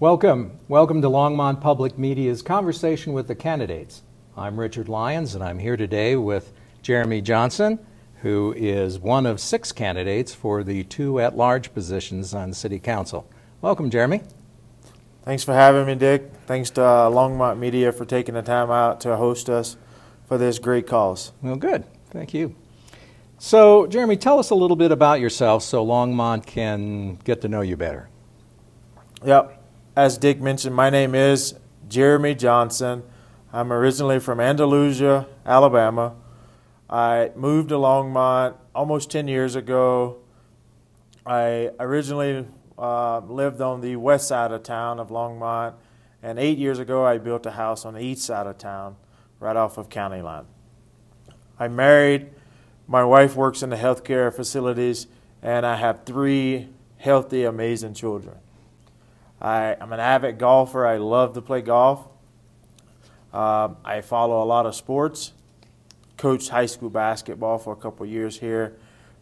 Welcome. Welcome to Longmont Public Media's Conversation with the Candidates. I'm Richard Lyons, and I'm here today with Jeremy Johnson, who is one of six candidates for the two at large positions on City Council. Welcome, Jeremy. Thanks for having me, Dick. Thanks to uh, Longmont Media for taking the time out to host us for this great cause. Well, good. Thank you. So, Jeremy, tell us a little bit about yourself so Longmont can get to know you better. Yep. As Dick mentioned, my name is Jeremy Johnson. I'm originally from Andalusia, Alabama. I moved to Longmont almost 10 years ago. I originally uh, lived on the west side of town of Longmont, and eight years ago I built a house on the east side of town, right off of County Line. I married. My wife works in the healthcare facilities, and I have three healthy, amazing children. I, am an avid golfer. I love to play golf. Um, I follow a lot of sports. Coached high school basketball for a couple years here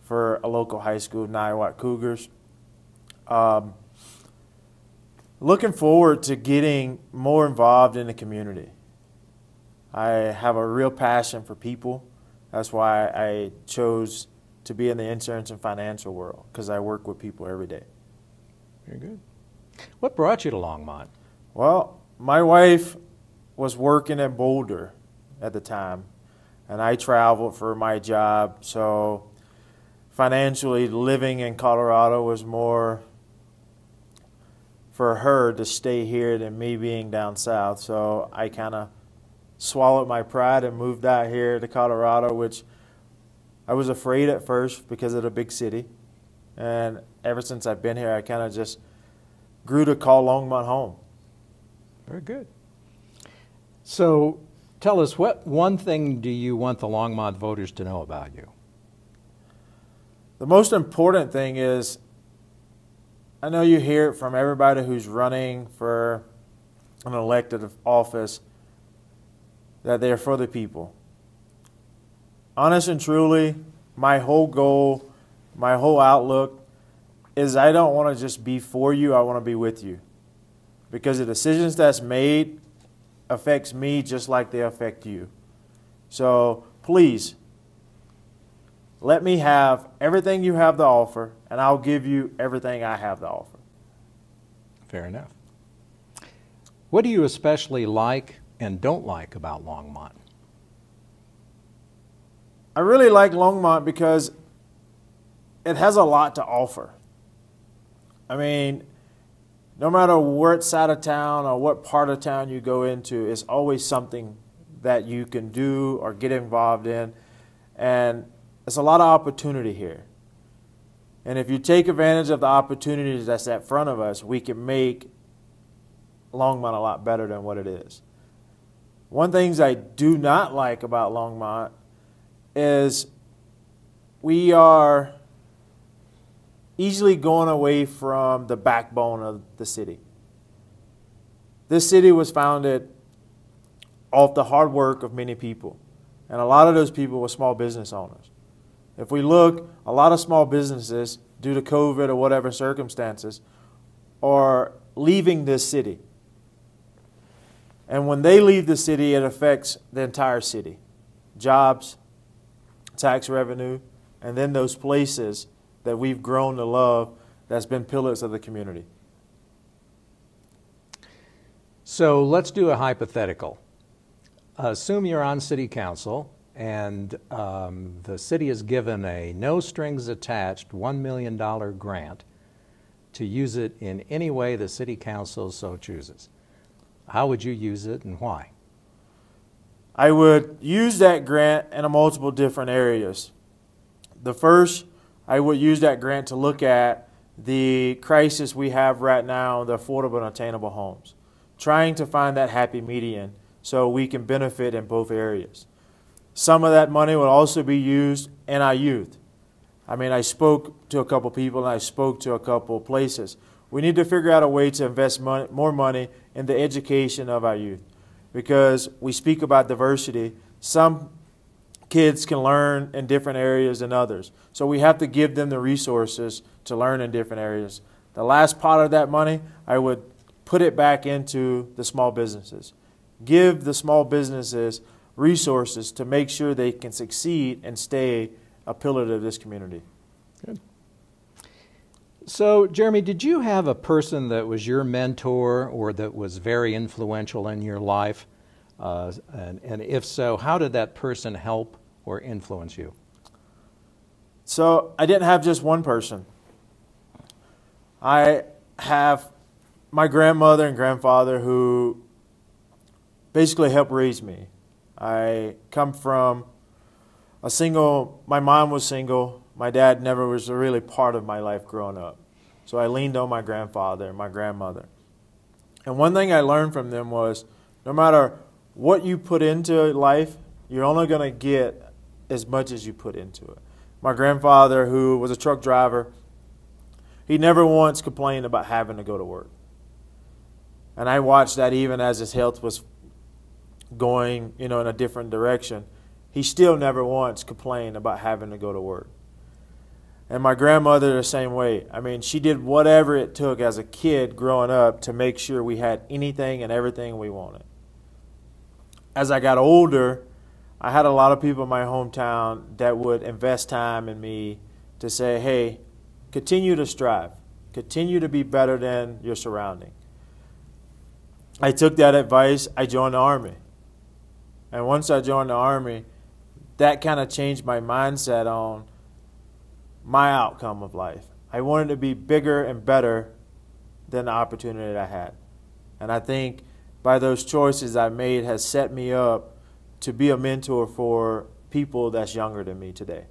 for a local high school, Niwot Cougars. Um, looking forward to getting more involved in the community. I have a real passion for people. That's why I chose to be in the insurance and financial world because I work with people every day. Very good. What brought you to Longmont? Well, my wife was working in Boulder at the time, and I traveled for my job. So financially, living in Colorado was more for her to stay here than me being down south. So I kind of swallowed my pride and moved out here to Colorado, which I was afraid at first because of the big city. And ever since I've been here, I kind of just grew to call Longmont home. Very good. So tell us, what one thing do you want the Longmont voters to know about you? The most important thing is I know you hear it from everybody who's running for an elected office that they're for the people. Honest and truly, my whole goal, my whole outlook is I don't want to just be for you, I want to be with you. Because the decisions that's made affects me just like they affect you. So please, let me have everything you have to offer, and I'll give you everything I have to offer. Fair enough. What do you especially like and don't like about Longmont? I really like Longmont because it has a lot to offer. I mean, no matter what side of town or what part of town you go into, it's always something that you can do or get involved in. And there's a lot of opportunity here. And if you take advantage of the opportunities that's in front of us, we can make Longmont a lot better than what it is. One things I do not like about Longmont is we are easily going away from the backbone of the city. This city was founded off the hard work of many people, and a lot of those people were small business owners. If we look, a lot of small businesses, due to COVID or whatever circumstances, are leaving this city. And when they leave the city, it affects the entire city jobs, tax revenue, and then those places that we've grown to love that's been pillars of the community. So let's do a hypothetical. Assume you're on city council and um, the city is given a no strings attached $1 million grant to use it in any way the city council so chooses. How would you use it and why? I would use that grant in a multiple different areas. The first I would use that grant to look at the crisis we have right now the affordable and attainable homes, trying to find that happy median so we can benefit in both areas. Some of that money will also be used in our youth. I mean, I spoke to a couple people and I spoke to a couple places. We need to figure out a way to invest money, more money in the education of our youth because we speak about diversity. Some kids can learn in different areas than others. So we have to give them the resources to learn in different areas. The last part of that money, I would put it back into the small businesses. Give the small businesses resources to make sure they can succeed and stay a pillar of this community. Good. So, Jeremy, did you have a person that was your mentor or that was very influential in your life? Uh, and, and if so, how did that person help or influence you? So, I didn't have just one person. I have my grandmother and grandfather who basically helped raise me. I come from a single, my mom was single. My dad never was really part of my life growing up. So I leaned on my grandfather and my grandmother. And one thing I learned from them was no matter what you put into life, you're only going to get as much as you put into it. My grandfather, who was a truck driver, he never once complained about having to go to work. And I watched that even as his health was going, you know, in a different direction. He still never once complained about having to go to work. And my grandmother the same way. I mean, she did whatever it took as a kid growing up to make sure we had anything and everything we wanted. As I got older, I had a lot of people in my hometown that would invest time in me to say, hey, continue to strive, continue to be better than your surrounding. I took that advice, I joined the Army. And once I joined the Army, that kind of changed my mindset on my outcome of life. I wanted to be bigger and better than the opportunity that I had. And I think by those choices I made has set me up to be a mentor for people that's younger than me today.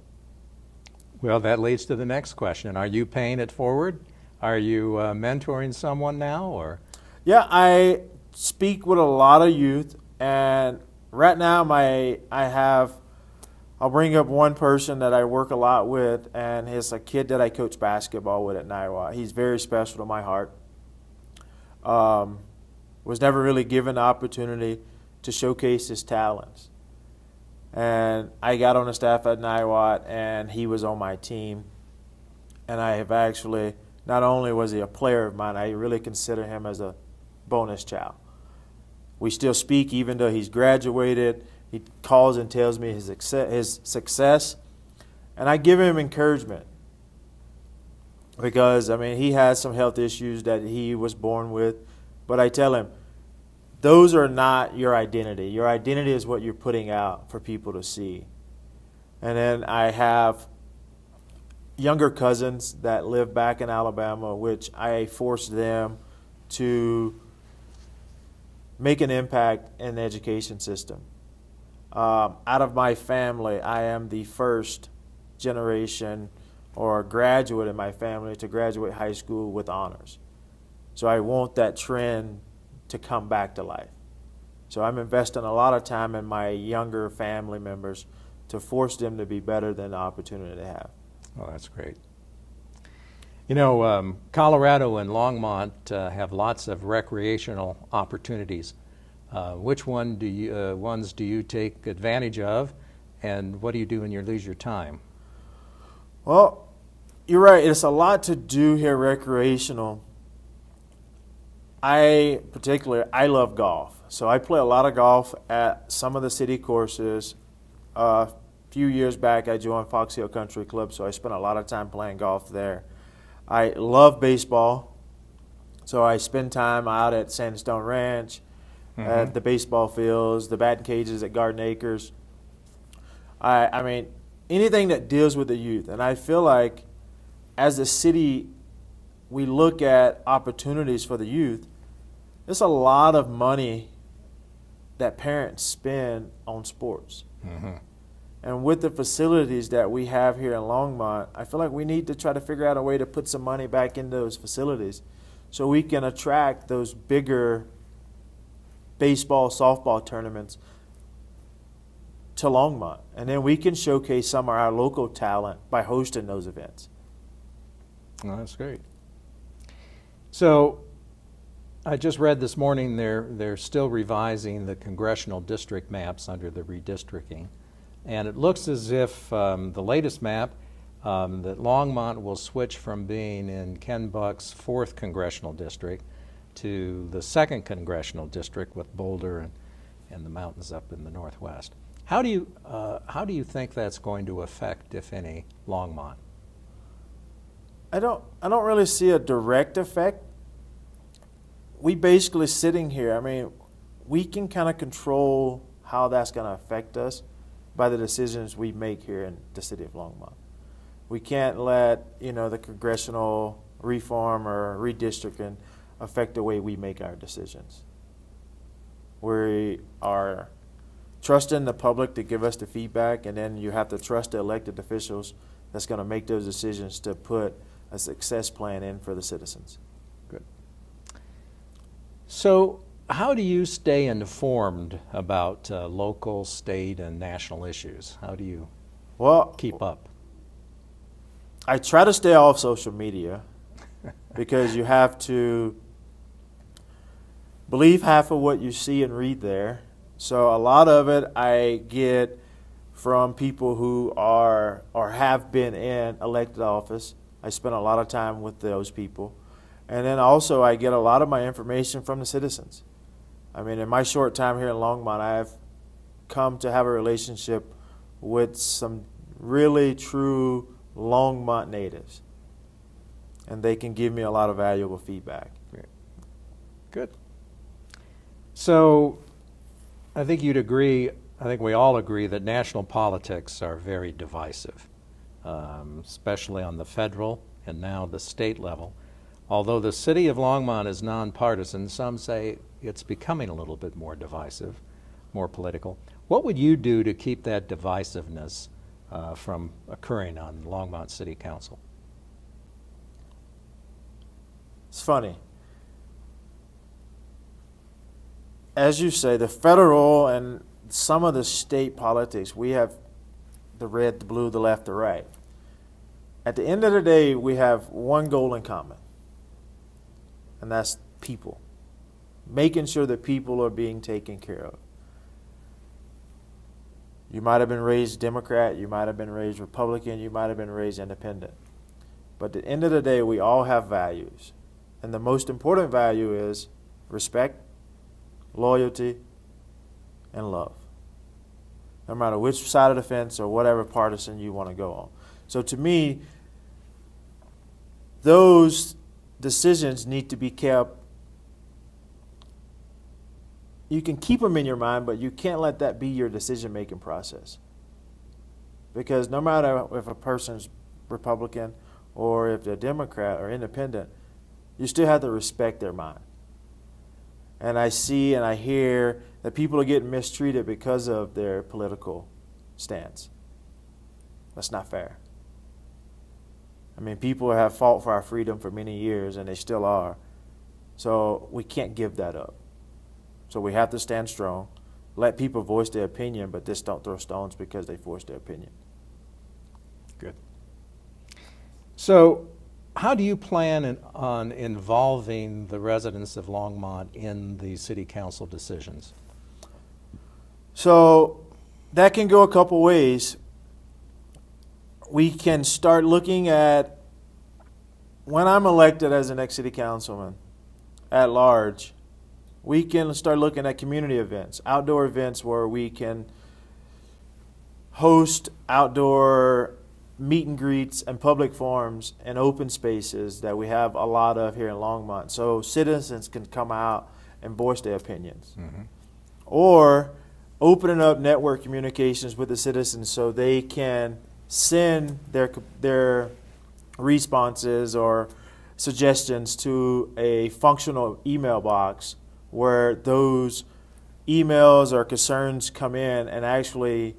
Well, that leads to the next question. Are you paying it forward? Are you uh, mentoring someone now or? Yeah, I speak with a lot of youth and right now my I have I'll bring up one person that I work a lot with and he's a kid that I coach basketball with at Niwot. He's very special to my heart. Um, was never really given the opportunity to showcase his talents. And I got on the staff at Niwot and he was on my team. And I have actually not only was he a player of mine, I really consider him as a bonus child. We still speak even though he's graduated. He calls and tells me his, his success. And I give him encouragement because, I mean, he has some health issues that he was born with. But I tell him, those are not your identity. Your identity is what you're putting out for people to see. And then I have younger cousins that live back in Alabama, which I force them to make an impact in the education system. Um, out of my family, I am the first generation or graduate in my family to graduate high school with honors. So I want that trend to come back to life. So I'm investing a lot of time in my younger family members to force them to be better than the opportunity they have. Oh, that's great. You know, um, Colorado and Longmont uh, have lots of recreational opportunities. Uh, which one do you, uh, ones do you take advantage of, and what do you do in your leisure time? Well, you're right. It's a lot to do here recreational. I particularly I love golf, so I play a lot of golf at some of the city courses. Uh, a few years back, I joined Fox Hill Country Club, so I spent a lot of time playing golf there. I love baseball, so I spend time out at Sandstone Ranch, mm-hmm. at the baseball fields, the batting cages at Garden Acres. I, I mean, anything that deals with the youth. And I feel like as a city, we look at opportunities for the youth. There's a lot of money that parents spend on sports. Mm-hmm. And with the facilities that we have here in Longmont, I feel like we need to try to figure out a way to put some money back into those facilities so we can attract those bigger baseball, softball tournaments to Longmont. And then we can showcase some of our local talent by hosting those events. Oh, that's great. So I just read this morning they're, they're still revising the congressional district maps under the redistricting. And it looks as if um, the latest map, um, that Longmont will switch from being in Ken Buck's 4th congressional district to the second congressional district with Boulder and, and the mountains up in the northwest. How do you uh, how do you think that's going to affect, if any, Longmont? I don't I don't really see a direct effect. We basically sitting here. I mean, we can kind of control how that's going to affect us by the decisions we make here in the city of Longmont. We can't let you know the congressional reform or redistricting affect the way we make our decisions. We are trusting the public to give us the feedback, and then you have to trust the elected officials that's going to make those decisions to put a success plan in for the citizens. So, how do you stay informed about uh, local, state, and national issues? How do you well keep up? I try to stay off social media because you have to believe half of what you see and read there. So a lot of it I get from people who are or have been in elected office. I spend a lot of time with those people. And then also I get a lot of my information from the citizens. I mean, in my short time here in Longmont, I've come to have a relationship with some really true Longmont natives. And they can give me a lot of valuable feedback. Good. So, I think you'd agree, I think we all agree that national politics are very divisive, um, especially on the federal and now the state level. Although the city of Longmont is nonpartisan, some say it's becoming a little bit more divisive, more political. What would you do to keep that divisiveness uh, from occurring on Longmont City Council? It's funny. As you say, the federal and some of the state politics, we have the red, the blue, the left, the right. At the end of the day, we have one goal in common, and that's people making sure that people are being taken care of. You might have been raised Democrat, you might have been raised Republican, you might have been raised independent. But at the end of the day, we all have values. And the most important value is respect, loyalty, and love. No matter which side of the fence or whatever partisan you want to go on. So to me, those decisions need to be kept you can keep them in your mind, but you can't let that be your decision making process. Because no matter if a person's Republican or if they're Democrat or independent, you still have to respect their mind. And I see and I hear that people are getting mistreated because of their political stance. That's not fair. I mean, people have fought for our freedom for many years, and they still are. So we can't give that up. So we have to stand strong. Let people voice their opinion, but just don't throw stones because they voice their opinion. Good. So, how do you plan in, on involving the residents of Longmont in the city council decisions? So, that can go a couple ways. We can start looking at when I'm elected as an ex city councilman at large we can start looking at community events, outdoor events where we can host outdoor meet and greets and public forums and open spaces that we have a lot of here in Longmont. So citizens can come out and voice their opinions. Mm-hmm. Or opening up network communications with the citizens so they can send their their responses or suggestions to a functional email box where those emails or concerns come in and actually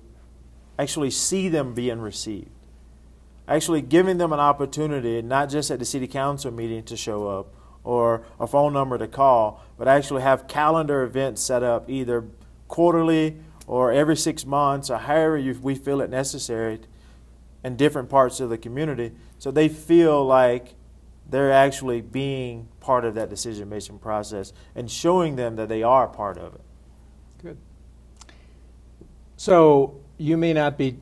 actually see them being received. Actually giving them an opportunity, not just at the city council meeting to show up or a phone number to call, but actually have calendar events set up either quarterly or every six months or however you, we feel it necessary in different parts of the community so they feel like they're actually being part of that decision making process and showing them that they are part of it. Good. So you may not be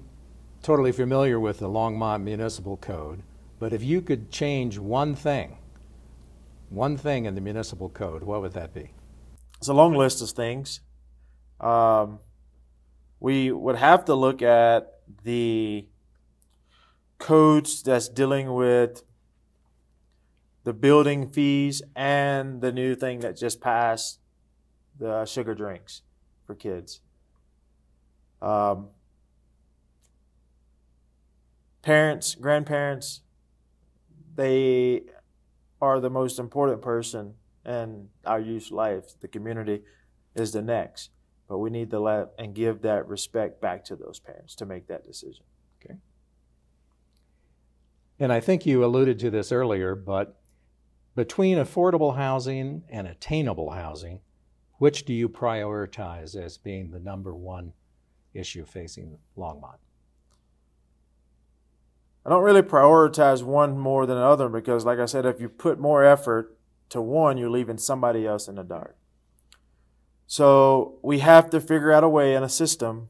totally familiar with the Longmont Municipal Code, but if you could change one thing, one thing in the municipal code, what would that be? It's a long list of things. Um, we would have to look at the codes that's dealing with the building fees and the new thing that just passed the sugar drinks for kids. Um, parents, grandparents, they are the most important person in our youth life. The community is the next. But we need to let and give that respect back to those parents to make that decision. Okay. And I think you alluded to this earlier, but between affordable housing and attainable housing, which do you prioritize as being the number one issue facing Longmont? I don't really prioritize one more than another because, like I said, if you put more effort to one, you're leaving somebody else in the dark. So we have to figure out a way and a system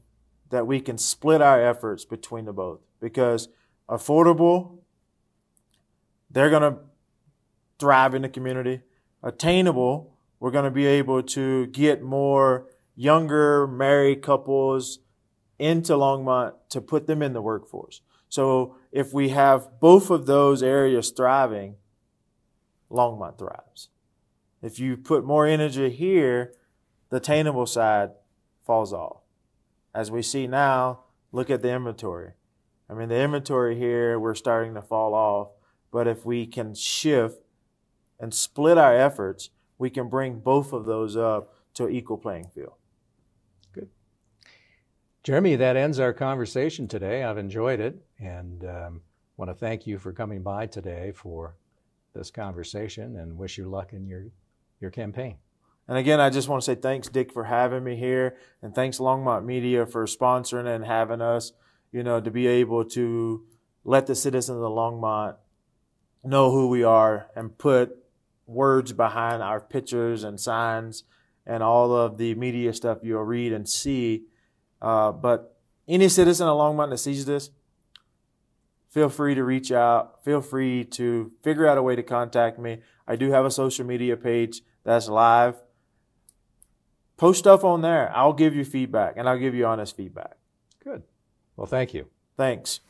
that we can split our efforts between the both because affordable, they're going to thrive in the community. Attainable, we're going to be able to get more younger married couples into Longmont to put them in the workforce. So if we have both of those areas thriving, Longmont thrives. If you put more energy here, the attainable side falls off. As we see now, look at the inventory. I mean, the inventory here, we're starting to fall off. But if we can shift and split our efforts, we can bring both of those up to equal playing field. Good. Jeremy, that ends our conversation today. I've enjoyed it and um, want to thank you for coming by today for this conversation and wish you luck in your, your campaign. And again, I just want to say thanks, Dick, for having me here, and thanks Longmont Media for sponsoring and having us, you know, to be able to let the citizens of Longmont know who we are and put words behind our pictures and signs and all of the media stuff you'll read and see. Uh, but any citizen of Longmont that sees this, feel free to reach out. Feel free to figure out a way to contact me. I do have a social media page that's live. Post stuff on there. I'll give you feedback and I'll give you honest feedback. Good. Well, thank you. Thanks.